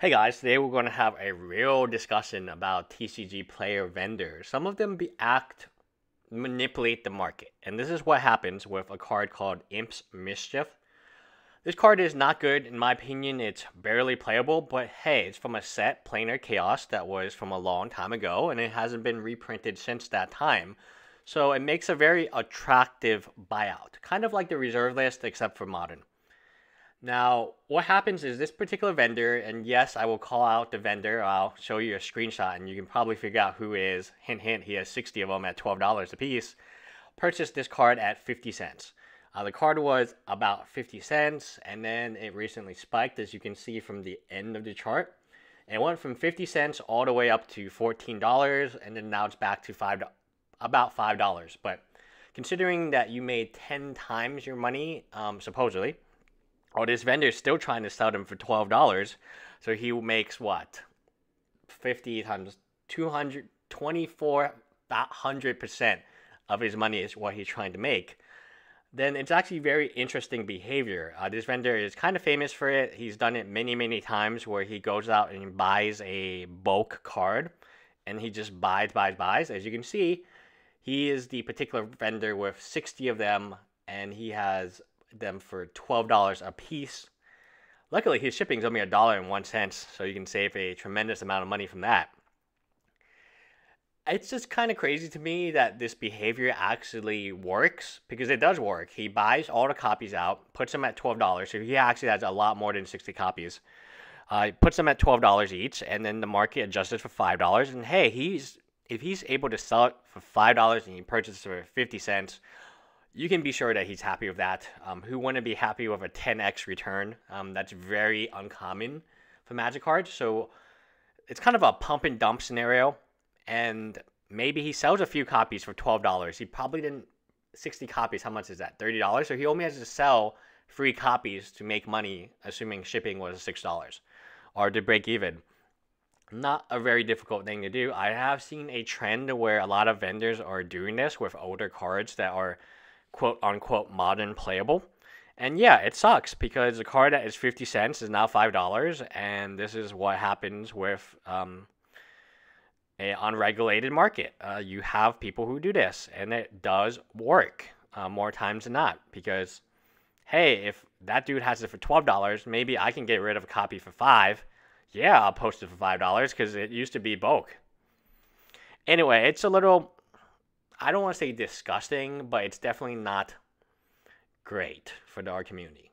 Hey guys, today we're going to have a real discussion about TCG player vendors. Some of them be act manipulate the market, and this is what happens with a card called Imp's Mischief. This card is not good in my opinion. It's barely playable, but hey, it's from a set Planar Chaos that was from a long time ago, and it hasn't been reprinted since that time. So it makes a very attractive buyout, kind of like the reserve list except for modern. Now, what happens is this particular vendor, and yes, I will call out the vendor. I'll show you a screenshot, and you can probably figure out who is. Hint, hint, he has 60 of them at $12 a piece. Purchased this card at 50 cents. Uh, the card was about 50 cents, and then it recently spiked, as you can see from the end of the chart. It went from 50 cents all the way up to $14, and then now it's back to five, about $5. But considering that you made 10 times your money, um, supposedly, Oh, this vendor is still trying to sell them for twelve dollars, so he makes what? Fifty times two hundred twenty-four hundred percent of his money is what he's trying to make. Then it's actually very interesting behavior. Uh, this vendor is kind of famous for it. He's done it many, many times where he goes out and buys a bulk card, and he just buys, buys, buys. As you can see, he is the particular vendor with sixty of them, and he has them for $12 a piece. Luckily, his shipping is only a dollar and one cent, so you can save a tremendous amount of money from that. It's just kind of crazy to me that this behavior actually works because it does work. He buys all the copies out, puts them at $12, so he actually has a lot more than 60 copies. Uh, puts them at $12 each, and then the market adjusts it for $5. And hey, he's if he's able to sell it for $5 and he purchases it for 50 cents, you can be sure that he's happy with that. Um, who wouldn't be happy with a 10x return? Um, that's very uncommon for Magic cards. So it's kind of a pump and dump scenario. And maybe he sells a few copies for $12. He probably didn't, 60 copies, how much is that? $30? So he only has to sell three copies to make money, assuming shipping was $6 or to break even. Not a very difficult thing to do. I have seen a trend where a lot of vendors are doing this with older cards that are quote unquote modern playable. And yeah, it sucks because a card that is 50 cents is now $5. And this is what happens with um, a unregulated market. Uh, you have people who do this, and it does work uh, more times than not. Because, hey, if that dude has it for $12, maybe I can get rid of a copy for 5 Yeah, I'll post it for $5 because it used to be bulk. Anyway, it's a little I don't want to say disgusting, but it's definitely not great for the art community.